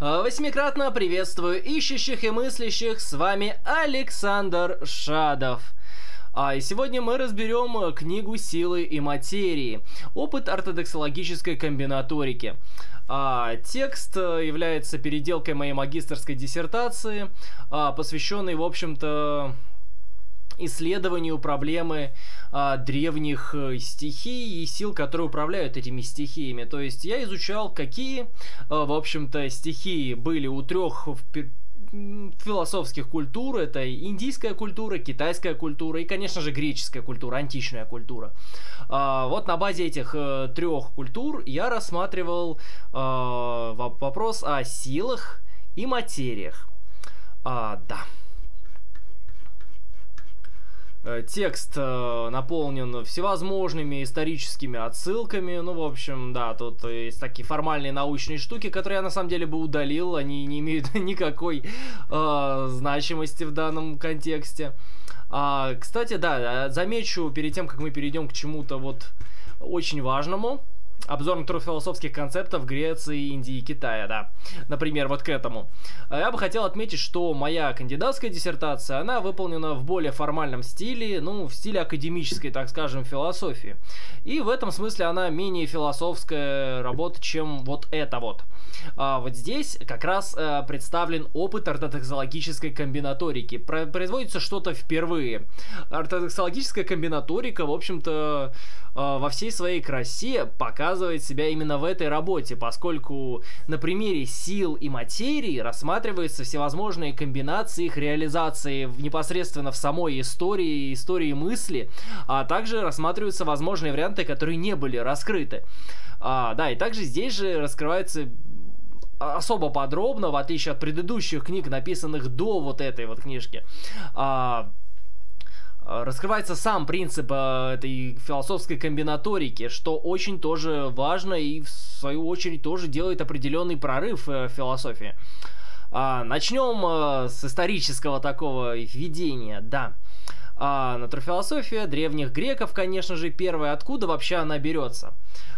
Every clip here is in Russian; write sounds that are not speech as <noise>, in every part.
А, восьмикратно приветствую ищущих и мыслящих, с вами Александр Шадов. А и сегодня мы разберем э, книгу «Силы и материи. Опыт ортодоксологической комбинаторики». А, текст э, является переделкой моей магистрской диссертации, а, посвященной, в общем-то, исследованию проблемы а, древних э, стихий и сил, которые управляют этими стихиями. То есть я изучал, какие, а, в общем-то, стихии были у трех философских культур. Это индийская культура, китайская культура и, конечно же, греческая культура, античная культура. А, вот на базе этих э, трех культур я рассматривал э, вопрос о силах и материях. А, да. Э, текст э, наполнен всевозможными историческими отсылками. Ну, в общем, да, тут есть такие формальные научные штуки, которые я на самом деле бы удалил. Они не имеют <laughs> никакой э, значимости в данном контексте. А, кстати, да, замечу перед тем, как мы перейдем к чему-то вот очень важному. Обзор натурфилософских концептов Греции, Индии и Китая, да. Например, вот к этому. А я бы хотел отметить, что моя кандидатская диссертация, она выполнена в более формальном стиле, ну, в стиле академической, так скажем, философии. И в этом смысле она менее философская работа, чем вот это вот. А вот здесь как раз э, представлен опыт ортодоксологической комбинаторики. Про производится что-то впервые. Ортодоксологическая комбинаторика, в общем-то, во всей своей красе показывает себя именно в этой работе, поскольку на примере сил и материи рассматриваются всевозможные комбинации их реализации в, непосредственно в самой истории, истории мысли, а также рассматриваются возможные варианты, которые не были раскрыты. А, да, и также здесь же раскрывается особо подробно, в отличие от предыдущих книг, написанных до вот этой вот книжки. А, раскрывается сам принцип а, этой философской комбинаторики, что очень тоже важно и в свою очередь тоже делает определенный прорыв э, в философии. А, начнем а, с исторического такого введения, да. А, натурфилософия древних греков, конечно же, первая, откуда вообще она берется?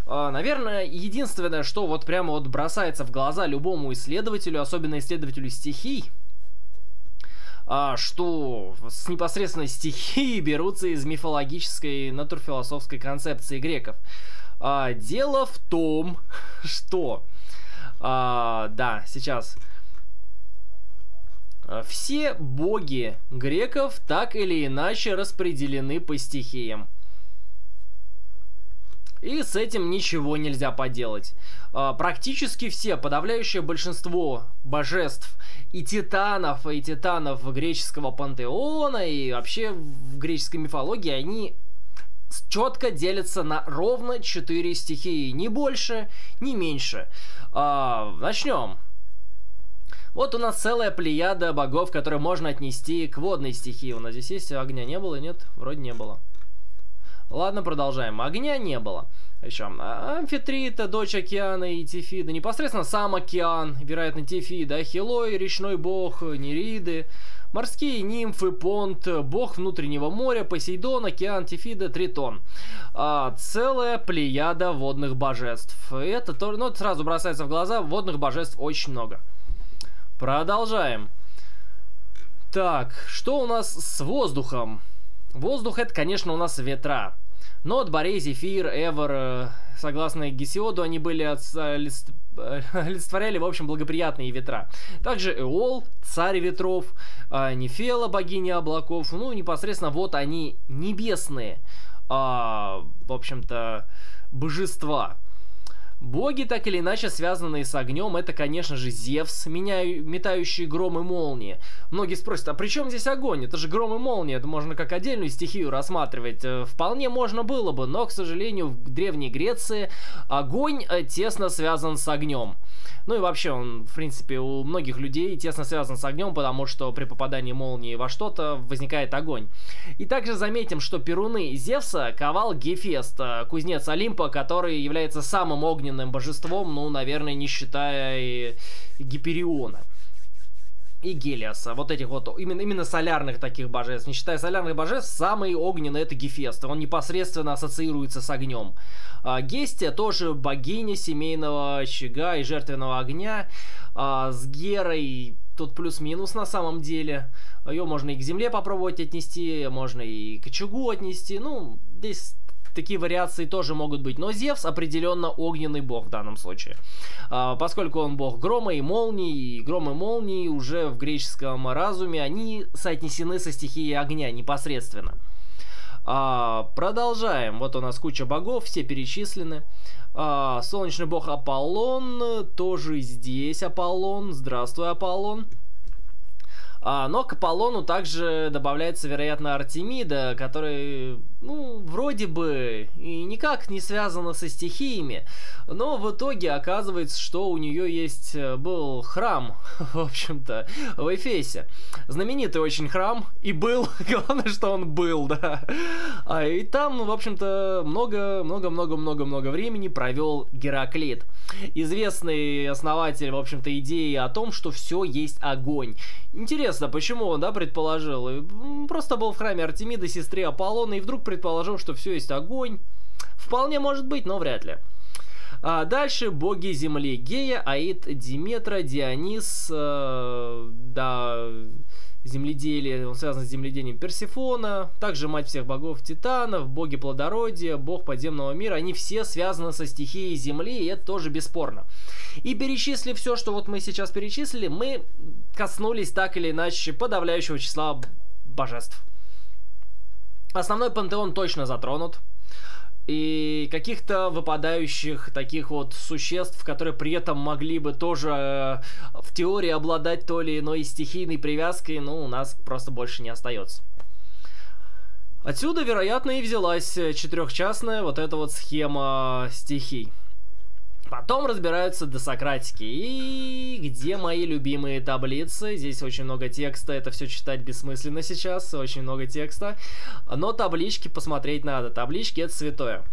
А, наверное, единственное, что вот прямо вот бросается в глаза любому исследователю, особенно исследователю стихий, что с непосредственно стихии <laughs> берутся из мифологической натурфилософской концепции греков. А, дело в том, <laughs> что... А, да, сейчас все боги греков так или иначе распределены по стихиям. И с этим ничего нельзя поделать. Э, практически все, подавляющее большинство божеств и титанов, и титанов греческого пантеона, и вообще в греческой мифологии, они четко делятся на ровно четыре стихии. Ни больше, ни меньше. А, начнем. Вот у нас целая плеяда богов, которые можно отнести к водной стихии. У нас здесь есть огня не было? Нет? Вроде не было. Ладно, продолжаем. Огня не было. Еще а, Амфитрита, дочь океана и Тефида. Непосредственно сам океан, вероятно, Тефида. Ахиллой, речной бог, Нериды. Морские нимфы, Понт, бог внутреннего моря, Посейдон, океан, Тефида, Тритон. А, целая плеяда водных божеств. Это тоже, ну, сразу бросается в глаза, водных божеств очень много. Продолжаем. Так, что у нас с воздухом? Воздух это, конечно, у нас ветра. Но от Борей, Зефир, Эвер, э, согласно Гесиоду, они были от, э, <laughs> олицетворяли, в общем, благоприятные ветра. Также Эол, царь ветров, э, Нефела, богиня облаков, ну, непосредственно вот они, небесные, а, в общем-то, божества. Боги, так или иначе связанные с огнем, это, конечно же, Зевс, меняю, метающий гром и молнии. Многие спросят, а при чем здесь огонь? Это же гром и молния, это можно как отдельную стихию рассматривать. Э, вполне можно было бы, но, к сожалению, в Древней Греции огонь э, тесно связан с огнем. Ну и вообще он, в принципе, у многих людей тесно связан с огнем, потому что при попадании молнии во что-то возникает огонь. И также заметим, что перуны Зевса ковал Гефест, э, кузнец Олимпа, который является самым огненным божеством, ну, наверное, не считая Гипериона. И Гелиоса. Вот этих вот, именно, именно солярных таких божеств. Не считая солярных божеств, самый огненный это Гефест. Он непосредственно ассоциируется с огнем. А, Гестия тоже богиня семейного очага и жертвенного огня. А, с Герой тут плюс-минус на самом деле. Ее можно и к земле попробовать отнести, можно и к очагу отнести. Ну, здесь такие вариации тоже могут быть. Но Зевс определенно огненный бог в данном случае. А, поскольку он бог грома и молнии, и гром и молнии уже в греческом разуме, они соотнесены со стихией огня непосредственно. А, продолжаем. Вот у нас куча богов, все перечислены. А, солнечный бог Аполлон, тоже здесь Аполлон. Здравствуй, Аполлон. А, но к Аполлону также добавляется, вероятно, Артемида, который, ну, вроде бы и никак не связана со стихиями, но в итоге оказывается, что у нее есть э, был храм, <laughs> в общем-то, в Эфесе. Знаменитый очень храм, и был, <laughs> главное, что он был, да. А и там, в общем-то, много-много-много-много-много времени провел Гераклит. Известный основатель, в общем-то, идеи о том, что все есть огонь. Интересно, почему он, да, предположил? Просто был в храме Артемиды, сестры Аполлона, и вдруг предположил, что все есть огонь. Вполне может быть, но вряд ли. А дальше боги земли Гея, Аид, Диметра, Дионис, э, да, земледелие, он связан с земледением Персифона, также мать всех богов Титанов, боги плодородия, бог подземного мира, они все связаны со стихией земли, и это тоже бесспорно. И перечислив все, что вот мы сейчас перечислили, мы коснулись так или иначе подавляющего числа божеств. Основной пантеон точно затронут, и каких-то выпадающих таких вот существ, которые при этом могли бы тоже э, в теории обладать то или иной стихийной привязкой, ну, у нас просто больше не остается. Отсюда, вероятно, и взялась четырехчастная вот эта вот схема стихий. Потом разбираются до Сократики. И где мои любимые таблицы? Здесь очень много текста, это все читать бессмысленно сейчас, очень много текста. Но таблички посмотреть надо. Таблички это святое.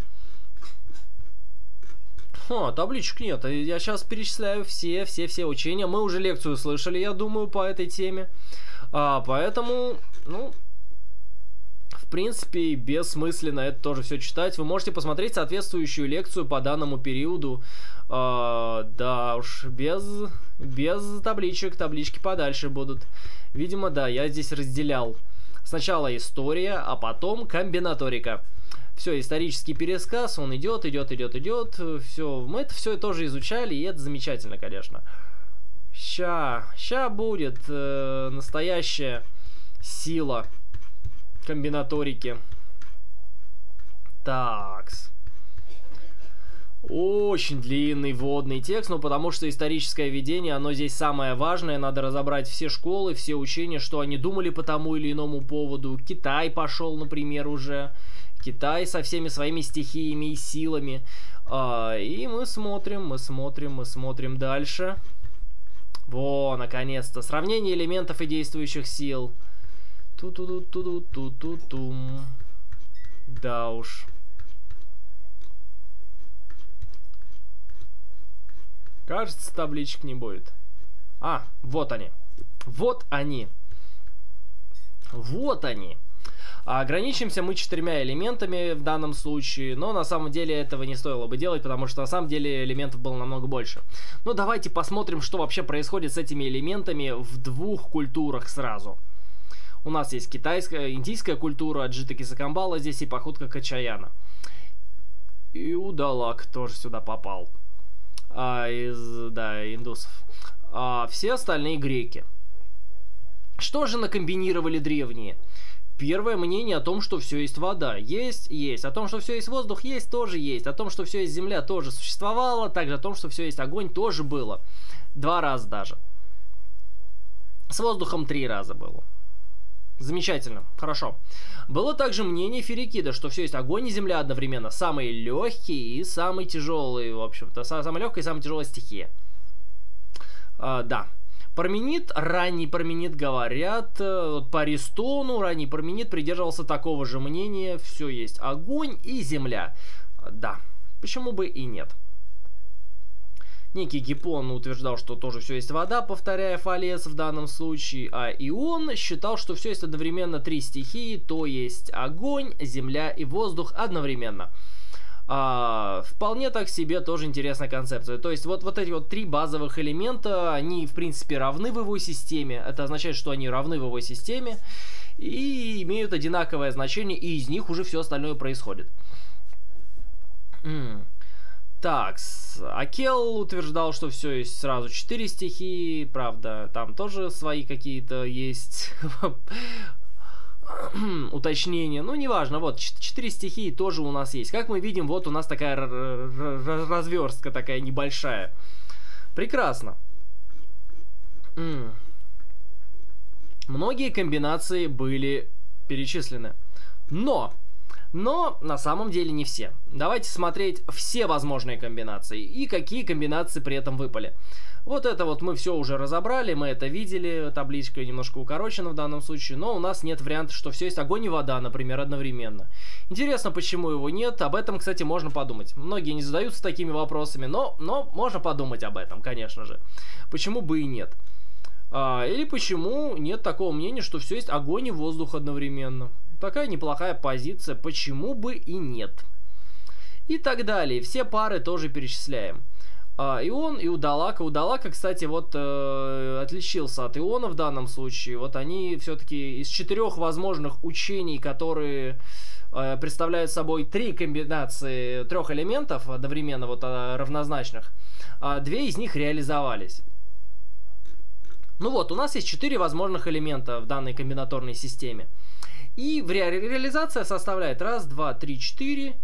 О, табличек нет. Я сейчас перечисляю все, все, все учения. Мы уже лекцию слышали, я думаю, по этой теме. А, поэтому, ну, принципе, бессмысленно это тоже все читать. Вы можете посмотреть соответствующую лекцию по данному периоду. Э, да уж, без, без табличек, таблички подальше будут. Видимо, да, я здесь разделял. Сначала история, а потом комбинаторика. Все, исторический пересказ, он идет, идет, идет, идет. Все, мы это все тоже изучали, и это замечательно, конечно. Ща, ща будет э, настоящая сила комбинаторики. Такс. Очень длинный вводный текст, ну потому что историческое видение, оно здесь самое важное, надо разобрать все школы, все учения, что они думали по тому или иному поводу. Китай пошел, например, уже. Китай со всеми своими стихиями и силами. А, и мы смотрим, мы смотрим, мы смотрим дальше. Во, наконец-то, сравнение элементов и действующих сил ту ту ту ту ту ту ту Да уж. Кажется, табличек не будет. А, вот они. Вот они. Вот они. Ограничимся мы четырьмя элементами в данном случае, но на самом деле этого не стоило бы делать, потому что на самом деле элементов было намного больше. Но давайте посмотрим, что вообще происходит с этими элементами в двух культурах сразу. У нас есть китайская, индийская культура, Джита Кисакамбала здесь и походка Качаяна. И Удалак тоже сюда попал. А, из, да, индусов. А все остальные греки. Что же накомбинировали древние? Первое мнение о том, что все есть вода. Есть, есть. О том, что все есть воздух, есть, тоже есть. О том, что все есть земля, тоже существовало. Также о том, что все есть огонь, тоже было. Два раза даже. С воздухом три раза было. Замечательно, хорошо. Было также мнение Ферикида, что все есть огонь и земля одновременно. Самый легкий и самый тяжелый, в общем-то. Самая легкая и самая тяжелая стихия. А, да. Парменид, ранний Парменид говорят, э, вот по Аристону ранний Парменид придерживался такого же мнения. Все есть огонь и земля. Да, почему бы и нет. Некий Гиппон утверждал, что тоже все есть вода, повторяя Фалес в данном случае, а Ион считал, что все есть одновременно три стихии, то есть огонь, земля и воздух одновременно. А, вполне так себе тоже интересная концепция. То есть вот, вот эти вот три базовых элемента, они в принципе равны в его системе. Это означает, что они равны в его системе и имеют одинаковое значение, и из них уже все остальное происходит. Mm. Так, Акел утверждал, что все есть сразу четыре стихии, правда, там тоже свои какие-то есть <laughs> уточнения. Ну, неважно, вот, четыре стихии тоже у нас есть. Как мы видим, вот у нас такая разверстка такая небольшая. Прекрасно. Многие комбинации были перечислены. Но но на самом деле не все. Давайте смотреть все возможные комбинации и какие комбинации при этом выпали. Вот это вот мы все уже разобрали, мы это видели, табличка немножко укорочена в данном случае, но у нас нет варианта, что все есть огонь и вода, например, одновременно. Интересно, почему его нет, об этом, кстати, можно подумать. Многие не задаются такими вопросами, но, но можно подумать об этом, конечно же. Почему бы и нет? А, или почему нет такого мнения, что все есть огонь и воздух одновременно? Такая неплохая позиция, почему бы и нет. И так далее. Все пары тоже перечисляем. А, Ион и Удалака. Удалака, кстати, вот э, отличился от Иона в данном случае. Вот они все-таки из четырех возможных учений, которые э, представляют собой три комбинации трех элементов одновременно, вот э, равнозначных, э, две из них реализовались. Ну вот, у нас есть четыре возможных элемента в данной комбинаторной системе. И в ре реализация составляет раз, два, три, четыре,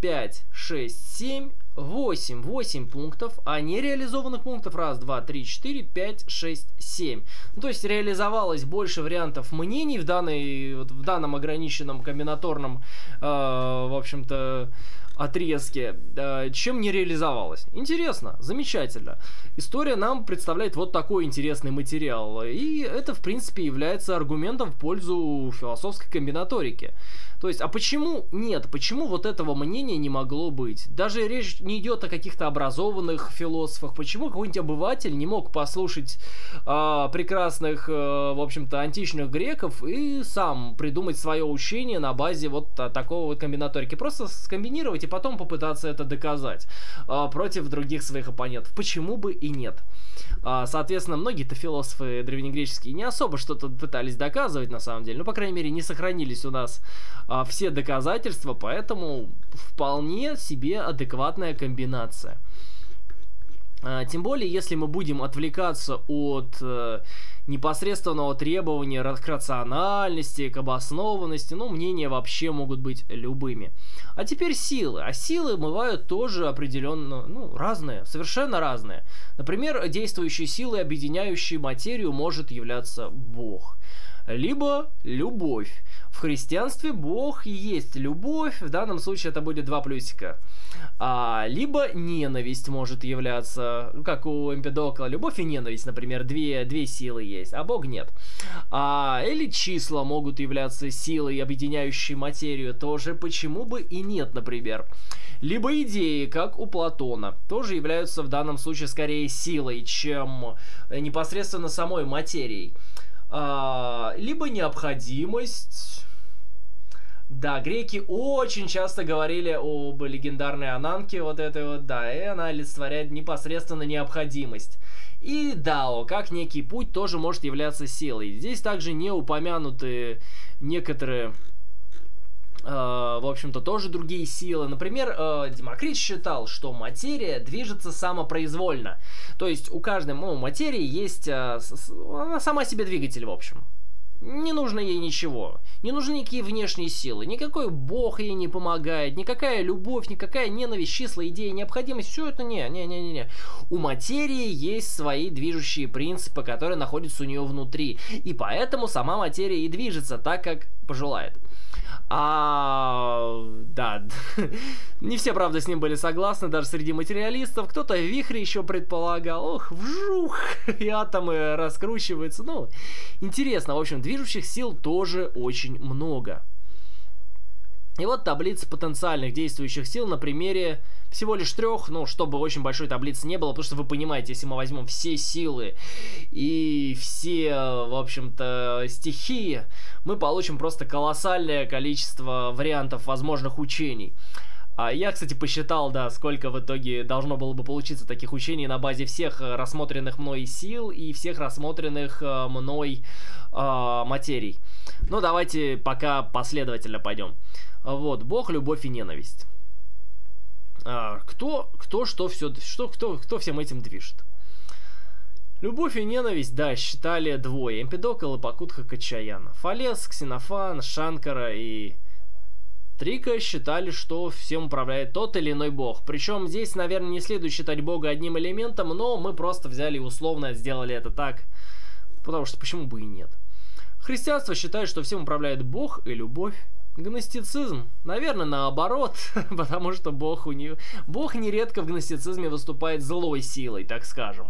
пять, шесть, семь, восемь, восемь пунктов, а нереализованных пунктов раз, два, три, четыре, пять, шесть, семь. Ну, то есть реализовалось больше вариантов мнений в, данной, в данном ограниченном комбинаторном, э, в общем-то, отрезке, чем не реализовалось. Интересно, замечательно. История нам представляет вот такой интересный материал, и это, в принципе, является аргументом в пользу философской комбинаторики. То есть, а почему нет? Почему вот этого мнения не могло быть? Даже речь не идет о каких-то образованных философах. Почему какой-нибудь обыватель не мог послушать э, прекрасных, э, в общем-то, античных греков и сам придумать свое учение на базе вот такого вот комбинаторики? Просто скомбинировать и потом попытаться это доказать э, против других своих оппонентов. Почему бы и нет? Э, соответственно, многие-то философы древнегреческие не особо что-то пытались доказывать на самом деле. Ну, по крайней мере, не сохранились у нас а, все доказательства, поэтому вполне себе адекватная комбинация. А, тем более, если мы будем отвлекаться от э, непосредственного требования к рациональности, к обоснованности, ну, мнения вообще могут быть любыми. А теперь силы. А силы бывают тоже определенно, ну, разные, совершенно разные. Например, действующей силой, объединяющей материю, может являться Бог. Либо любовь. В христианстве Бог есть любовь, в данном случае это будет два плюсика. А, либо ненависть может являться, ну, как у Эмпедокла, любовь и ненависть, например, две, две силы есть, а Бог нет. А, или числа могут являться силой, объединяющей материю, тоже почему бы и нет, например. Либо идеи, как у Платона, тоже являются в данном случае скорее силой, чем непосредственно самой материей. А, либо необходимость да, греки очень часто говорили об легендарной Ананке, вот этой вот, да, и она олицетворяет непосредственно необходимость. И Дао, как некий путь, тоже может являться силой. Здесь также не упомянуты некоторые в общем-то, тоже другие силы. Например, э, Демокрит считал, что материя движется самопроизвольно. То есть у каждой ну, материи есть... Э, она сама себе двигатель, в общем. Не нужно ей ничего. Не нужны никакие внешние силы. Никакой бог ей не помогает. Никакая любовь, никакая ненависть, числа, идея, необходимость. Все это не, не, не, не, не. У материи есть свои движущие принципы, которые находятся у нее внутри. И поэтому сама материя и движется так, как пожелает. А, да, <laughs> не все, правда, с ним были согласны, даже среди материалистов. Кто-то вихри еще предполагал. Ох, вжух, <laughs> и атомы раскручиваются. Ну, интересно, в общем, движущих сил тоже очень много. И вот таблица потенциальных действующих сил на примере всего лишь трех, ну, чтобы очень большой таблицы не было, потому что вы понимаете, если мы возьмем все силы и все, в общем-то, стихии, мы получим просто колоссальное количество вариантов возможных учений. А я, кстати, посчитал, да, сколько в итоге должно было бы получиться таких учений на базе всех рассмотренных мной сил и всех рассмотренных э, мной э, материй. Ну, давайте пока последовательно пойдем. Вот, Бог, любовь и ненависть. А, кто, кто, что все, что, кто, кто всем этим движет? Любовь и ненависть, да, считали двое. Эмпидокл и Пакутха Качаяна. Фалес, Ксенофан, Шанкара и Трика считали, что всем управляет тот или иной бог. Причем здесь, наверное, не следует считать бога одним элементом, но мы просто взяли и условно сделали это так. Потому что почему бы и нет. Христианство считает, что всем управляет бог и любовь. Гностицизм, наверное, наоборот, <laughs> потому что Бог у нее... Бог нередко в гностицизме выступает злой силой, так скажем.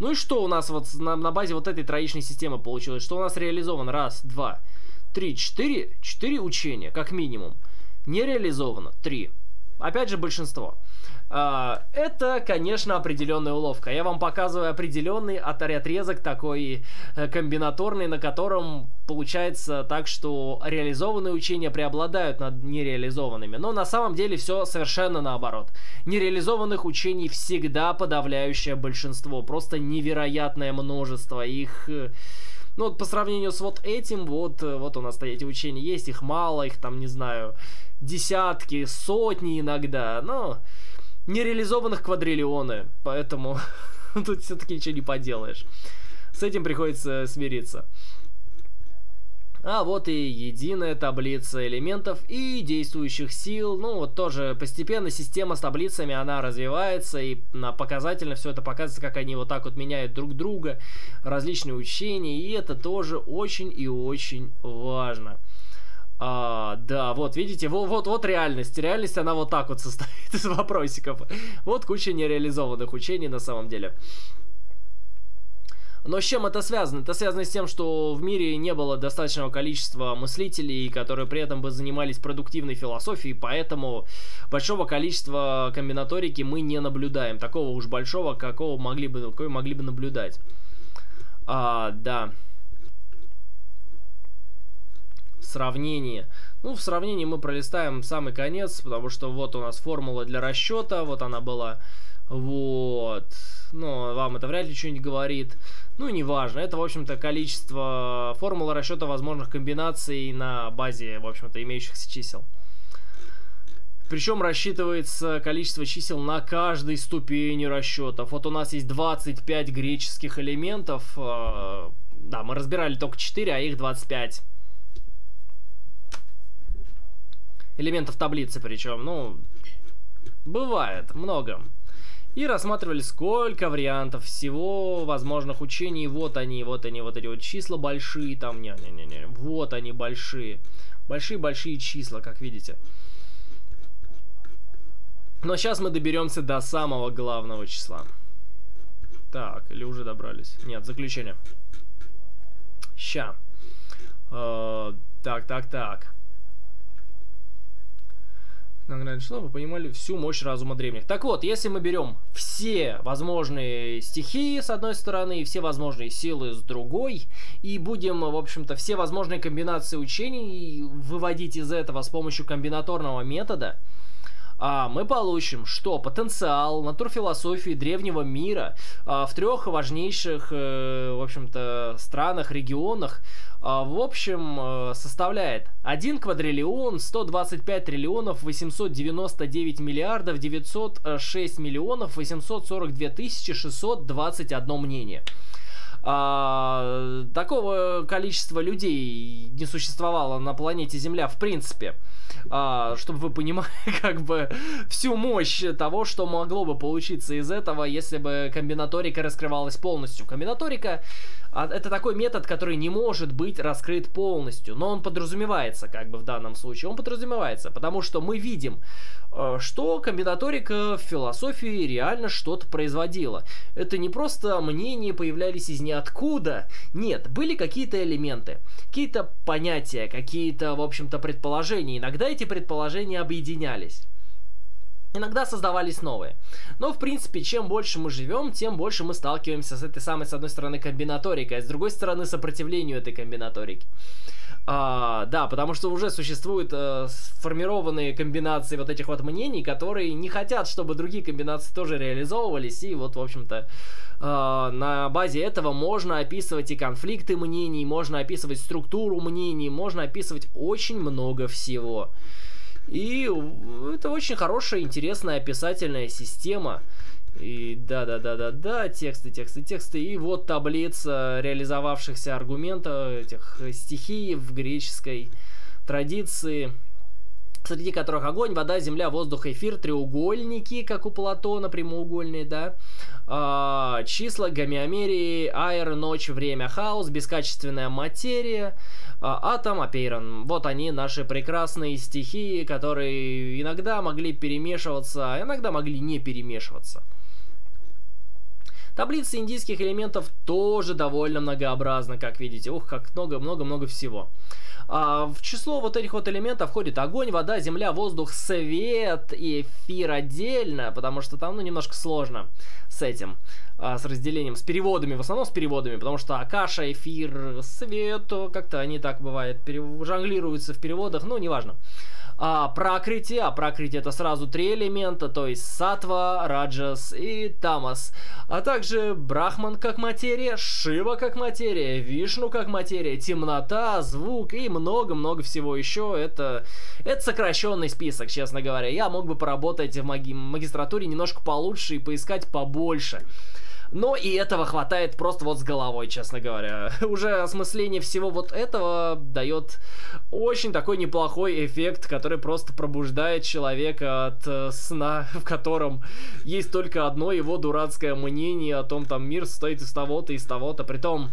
Ну и что у нас вот на, на базе вот этой троичной системы получилось? Что у нас реализовано? Раз, два, три, четыре. Четыре учения, как минимум. Не реализовано. Три. Опять же, большинство. А, это, конечно, определенная уловка. Я вам показываю определенный отрезок такой э, комбинаторный, на котором получается так, что реализованные учения преобладают над нереализованными. Но на самом деле все совершенно наоборот. Нереализованных учений всегда подавляющее большинство. Просто невероятное множество. Их... Э, ну вот по сравнению с вот этим, вот, э, вот у нас эти учения есть, их мало, их там, не знаю, десятки, сотни иногда, но нереализованных квадриллионы, поэтому <laughs> тут все-таки ничего не поделаешь. С этим приходится смириться. А вот и единая таблица элементов и действующих сил. Ну, вот тоже постепенно система с таблицами, она развивается, и на показательно все это показывается, как они вот так вот меняют друг друга, различные учения, и это тоже очень и очень важно. А, да, вот, видите, вот, вот, вот реальность. Реальность, она вот так вот состоит из вопросиков. Вот куча нереализованных учений на самом деле. Но с чем это связано? Это связано с тем, что в мире не было достаточного количества мыслителей, которые при этом бы занимались продуктивной философией, поэтому большого количества комбинаторики мы не наблюдаем. Такого уж большого, какого могли бы, какой могли бы наблюдать. А, да сравнении. Ну, в сравнении мы пролистаем самый конец, потому что вот у нас формула для расчета, вот она была, вот. Но вам это вряд ли что-нибудь говорит. Ну, неважно. Это, в общем-то, количество формулы расчета возможных комбинаций на базе, в общем-то, имеющихся чисел. Причем рассчитывается количество чисел на каждой ступени расчетов. Вот у нас есть 25 греческих элементов. Э, да, мы разбирали только 4, а их 25. Элементов таблицы причем, ну, бывает, много. И рассматривали, сколько вариантов всего возможных учений. Вот они, вот они, вот эти вот числа большие, там, не-не-не, вот они большие. Большие-большие числа, как видите. Но сейчас мы доберемся до самого главного числа. Так, или уже добрались? Нет, заключение. Ща. Э, так, так, так что вы понимали всю мощь разума древних. Так вот, если мы берем все возможные стихии с одной стороны и все возможные силы с другой, и будем, в общем-то, все возможные комбинации учений выводить из этого с помощью комбинаторного метода, а, мы получим, что потенциал натурфилософии древнего мира а, в трех важнейших, э, в общем-то, странах, регионах а, в общем, э, составляет 1 квадриллион 125 триллионов 899 миллиардов 906 миллионов 842 тысячи 621 мнение. А, такого количества людей не существовало на планете Земля в принципе а, чтобы вы понимали, <laughs> как бы всю мощь того, что могло бы получиться из этого, если бы комбинаторика раскрывалась полностью. Комбинаторика а, это такой метод, который не может быть раскрыт полностью, но он подразумевается, как бы в данном случае, он подразумевается, потому что мы видим, э, что комбинаторика в философии реально что-то производила. Это не просто мнения появлялись из ни ниоткуда. Нет, были какие-то элементы, какие-то понятия, какие-то, в общем-то, предположения. Иногда эти предположения объединялись. Иногда создавались новые. Но, в принципе, чем больше мы живем, тем больше мы сталкиваемся с этой самой, с одной стороны, комбинаторикой, а с другой стороны, сопротивлению этой комбинаторики. А, да, потому что уже существуют э, сформированные комбинации вот этих вот мнений, которые не хотят, чтобы другие комбинации тоже реализовывались, и вот, в общем-то, э, на базе этого можно описывать и конфликты мнений, можно описывать структуру мнений, можно описывать очень много всего. И это очень хорошая, интересная описательная система. И да-да-да-да-да, тексты, тексты, тексты. И вот таблица реализовавшихся аргументов, этих стихий в греческой традиции среди которых огонь, вода, земля, воздух, эфир, треугольники, как у Платона, прямоугольные, да, а, числа, гомеомерии, аэр, ночь, время, хаос, бескачественная материя, а, атом, апейрон. Вот они, наши прекрасные стихии, которые иногда могли перемешиваться, а иногда могли не перемешиваться. Таблица индийских элементов тоже довольно многообразна, как видите. Ух, как много-много-много всего. А, в число вот этих вот элементов входит огонь, вода, земля, воздух, свет и эфир отдельно, потому что там, ну, немножко сложно с этим, а, с разделением, с переводами, в основном с переводами, потому что Акаша, эфир, свет, как-то они так бывает, перев... жонглируются в переводах, ну, неважно а, пракрити, а пракрити это сразу три элемента, то есть сатва, раджас и тамас, а также брахман как материя, шива как материя, вишну как материя, темнота, звук и много-много всего еще. Это, это сокращенный список, честно говоря. Я мог бы поработать в маги магистратуре немножко получше и поискать побольше. Но и этого хватает просто вот с головой, честно говоря. <laughs> Уже осмысление всего вот этого дает очень такой неплохой эффект, который просто пробуждает человека от э, сна, <laughs> в котором есть только одно его дурацкое мнение о том, там мир состоит из того-то, из того-то. Притом,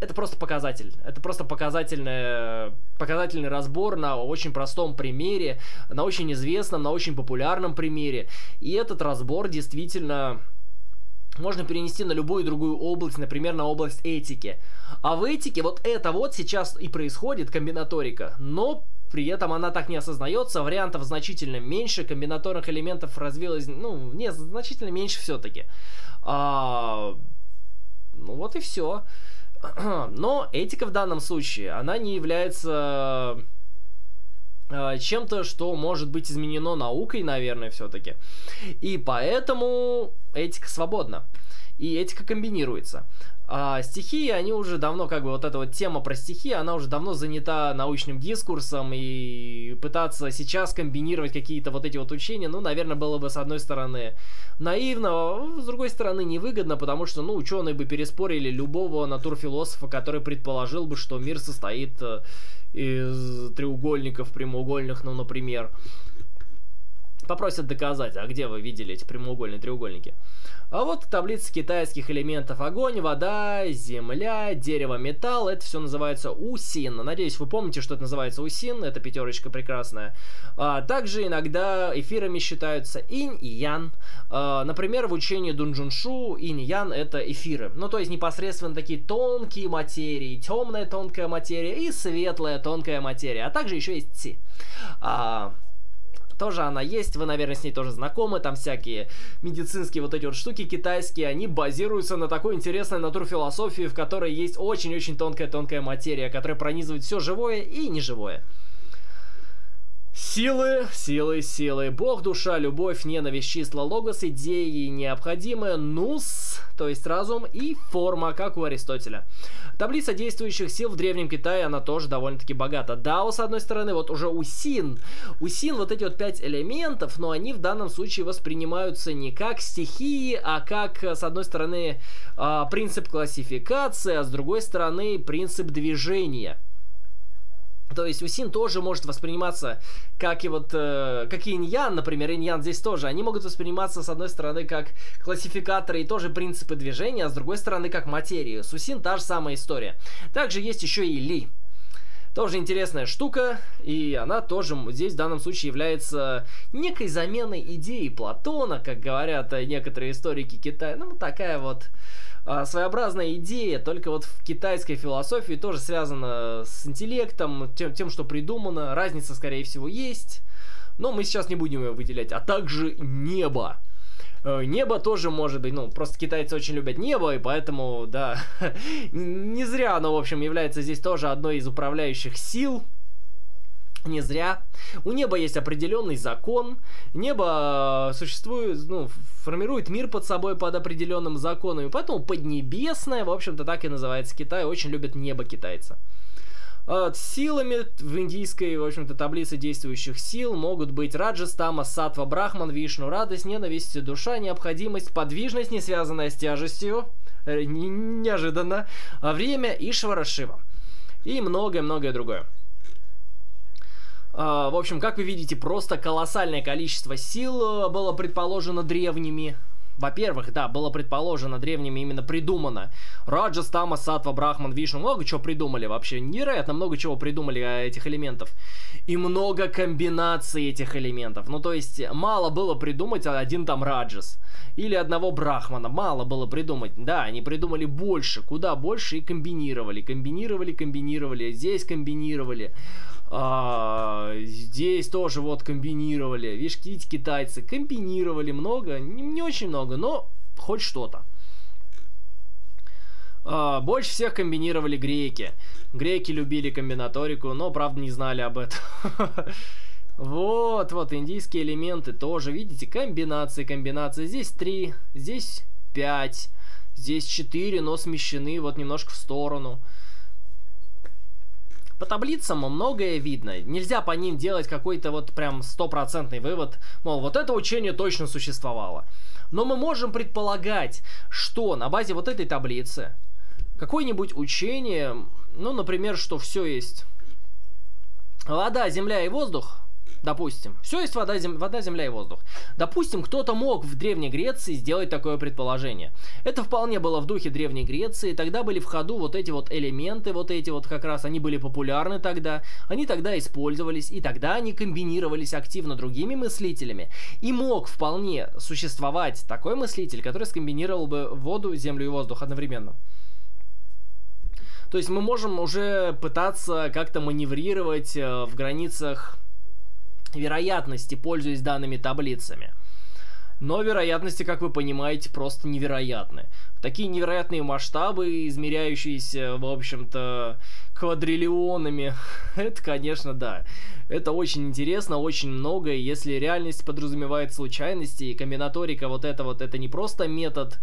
это просто показатель. Это просто показательный, показательный разбор на очень простом примере, на очень известном, на очень популярном примере. И этот разбор действительно можно перенести на любую другую область, например, на область этики. А в этике вот это вот сейчас и происходит, комбинаторика, но при этом она так не осознается, вариантов значительно меньше, комбинаторных элементов развилось, ну, не, значительно меньше все-таки. А, ну вот и все. <clears throat> Но этика в данном случае, она не является чем-то, что может быть изменено наукой, наверное, все-таки. И поэтому этика свободна. И этика комбинируется. А стихии, они уже давно, как бы, вот эта вот тема про стихии, она уже давно занята научным дискурсом, и пытаться сейчас комбинировать какие-то вот эти вот учения, ну, наверное, было бы, с одной стороны, наивно, с другой стороны, невыгодно, потому что, ну, ученые бы переспорили любого натурфилософа, который предположил бы, что мир состоит э, из треугольников прямоугольных, ну, например. Попросят доказать, а где вы видели эти прямоугольные треугольники? А вот таблица китайских элементов огонь, вода, земля, дерево, металл. Это все называется усин. Надеюсь, вы помните, что это называется усин. Это пятерочка прекрасная. А, также иногда эфирами считаются инь и ян. А, например, в учении Дунджуншу инь и ян это эфиры. Ну, то есть непосредственно такие тонкие материи, темная тонкая материя и светлая тонкая материя. А также еще есть ци. А, тоже она есть, вы, наверное, с ней тоже знакомы, там всякие медицинские вот эти вот штуки китайские, они базируются на такой интересной натурфилософии, в которой есть очень-очень тонкая-тонкая материя, которая пронизывает все живое и неживое. Силы, силы, силы. Бог, душа, любовь, ненависть, числа, логос, идеи необходимые, нус, то есть разум, и форма, как у Аристотеля. Таблица действующих сил в Древнем Китае, она тоже довольно-таки богата. Дао, с одной стороны, вот уже у Син. У Син вот эти вот пять элементов, но они в данном случае воспринимаются не как стихии, а как, с одной стороны, а, принцип классификации, а с другой стороны, принцип движения. То есть Усин тоже может восприниматься как и вот, э, как и иньян, например, иньян здесь тоже. Они могут восприниматься, с одной стороны, как классификаторы и тоже принципы движения, а с другой стороны, как материю. С Усин та же самая история. Также есть еще и Ли. Тоже интересная штука, и она тоже здесь в данном случае является некой заменой идеи Платона, как говорят некоторые историки Китая. Ну, такая вот своеобразная идея, только вот в китайской философии тоже связана с интеллектом, тем, тем, что придумано. Разница, скорее всего, есть. Но мы сейчас не будем ее выделять. А также небо. Э, небо тоже может быть, ну, просто китайцы очень любят небо, и поэтому, да, <laughs> не зря оно, в общем, является здесь тоже одной из управляющих сил. Не зря. У неба есть определенный закон. Небо э, существует, ну, формирует мир под собой под определенным законом. И поэтому Поднебесное, в общем-то, так и называется Китай. Очень любят небо китайцы. От силами в индийской, в общем-то, таблице действующих сил могут быть Раджастама, Сатва, Брахман, Вишну, радость, ненависть, душа, необходимость, подвижность, не связанная с тяжестью, э, неожиданно, а время и Швара И многое-многое другое. Uh, в общем, как вы видите, просто колоссальное количество сил э, было предположено древними во-первых, да, было предположено древними именно придумано. Раджа, Стама, Сатва, Брахман, Вишну, много чего придумали вообще. Невероятно много чего придумали этих элементов. И много комбинаций этих элементов. Ну, то есть, мало было придумать один там Раджас. Или одного Брахмана. Мало было придумать. Да, они придумали больше, куда больше и комбинировали. Комбинировали, комбинировали. Здесь комбинировали. А, здесь тоже вот комбинировали. Видишь, китайцы комбинировали много, не, не очень много, но хоть что-то. А, больше всех комбинировали греки. Греки любили комбинаторику, но, правда, не знали об этом. <laughs> Вот, вот, индийские элементы тоже, видите, комбинации, комбинации. Здесь 3, здесь 5, здесь 4, но смещены вот немножко в сторону. По таблицам многое видно. Нельзя по ним делать какой-то вот прям стопроцентный вывод, мол, вот это учение точно существовало. Но мы можем предполагать, что на базе вот этой таблицы какое-нибудь учение, ну, например, что все есть. Вода, земля и воздух, Допустим, все есть вода, зем... вода, земля и воздух. Допустим, кто-то мог в Древней Греции сделать такое предположение. Это вполне было в духе Древней Греции. Тогда были в ходу вот эти вот элементы, вот эти вот как раз, они были популярны тогда. Они тогда использовались, и тогда они комбинировались активно другими мыслителями. И мог вполне существовать такой мыслитель, который скомбинировал бы воду, землю и воздух одновременно. То есть мы можем уже пытаться как-то маневрировать э, в границах вероятности, пользуясь данными таблицами. Но вероятности, как вы понимаете, просто невероятны. Такие невероятные масштабы, измеряющиеся, в общем-то, квадриллионами. <laughs> Это, конечно, да. Это очень интересно, очень много, и если реальность подразумевает случайности, и комбинаторика вот это вот, это не просто метод,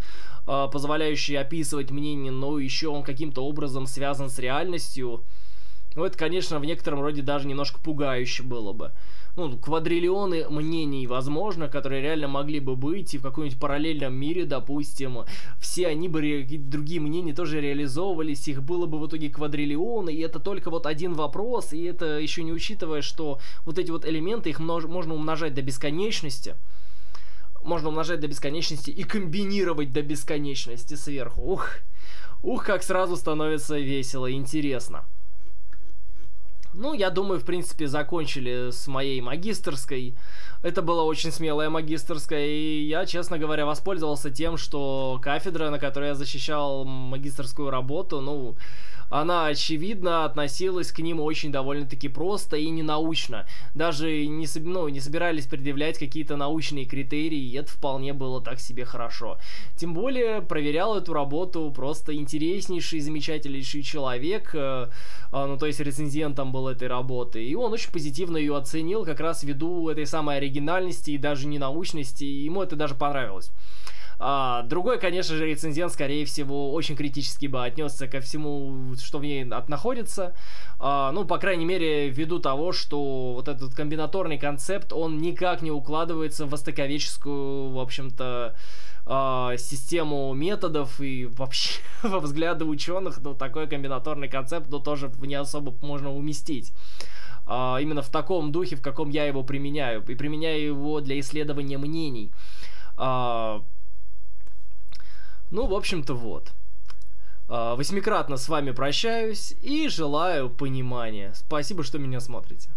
э, позволяющий описывать мнение, но еще он каким-то образом связан с реальностью, ну, это, конечно, в некотором роде даже немножко пугающе было бы ну, квадриллионы мнений, возможно, которые реально могли бы быть, и в каком-нибудь параллельном мире, допустим, все они бы, другие мнения тоже реализовывались, их было бы в итоге квадриллионы, и это только вот один вопрос, и это еще не учитывая, что вот эти вот элементы, их множ- можно умножать до бесконечности, можно умножать до бесконечности и комбинировать до бесконечности сверху. Ух, ух, как сразу становится весело и интересно. Ну, я думаю, в принципе, закончили с моей магистрской. Это была очень смелая магистрская, и я, честно говоря, воспользовался тем, что кафедра, на которой я защищал магистрскую работу, ну, она, очевидно, относилась к ним очень довольно-таки просто и ненаучно. Даже не, ну, не собирались предъявлять какие-то научные критерии, и это вполне было так себе хорошо. Тем более, проверял эту работу просто интереснейший, замечательнейший человек, э, э, ну, то есть рецензентом был этой работы, и он очень позитивно ее оценил, как раз ввиду этой самой оригинальности и даже ненаучности, и ему это даже понравилось. А, другой, конечно же, рецензент, скорее всего, очень критически бы отнесся ко всему, что в ней от находится. А, ну, по крайней мере, ввиду того, что вот этот комбинаторный концепт, он никак не укладывается в востоковеческую, в общем-то, Uh, систему методов и вообще <laughs> во взгляды ученых, ну, такой комбинаторный концепт, ну, тоже не особо можно уместить. Uh, именно в таком духе, в каком я его применяю. И применяю его для исследования мнений. Uh, ну, в общем-то, вот. Восьмикратно с вами прощаюсь и желаю понимания. Спасибо, что меня смотрите.